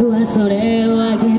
僕はそれをあげ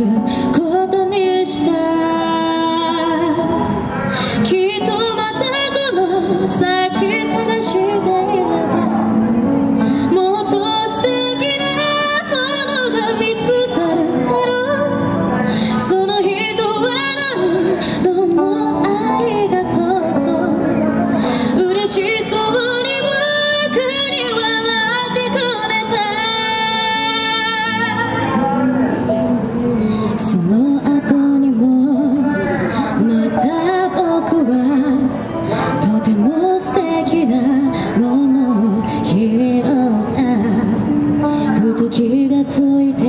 ついて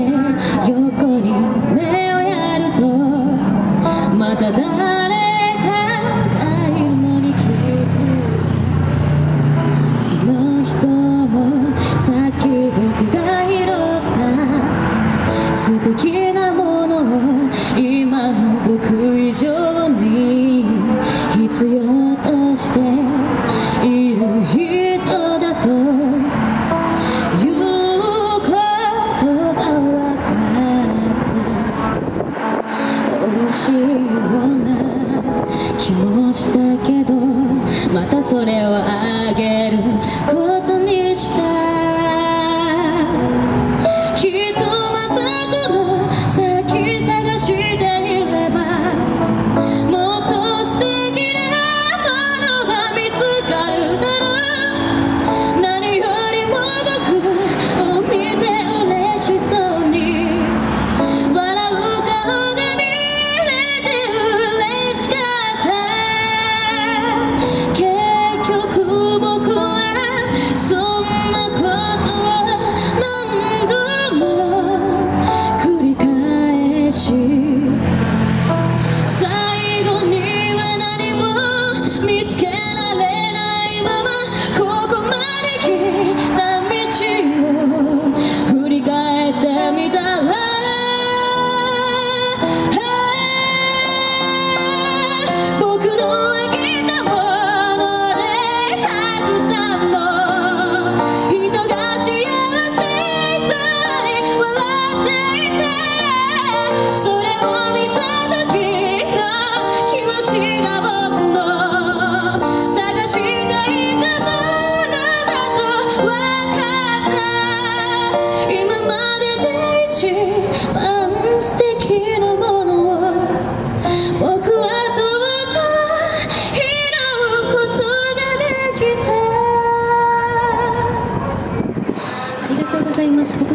横に目をやるとまた誰かがいるのに気づくその人もさっき僕が拾った素敵なものを今の僕以上に必要として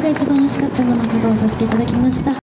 で一番惜しかったものを披露させていただきました。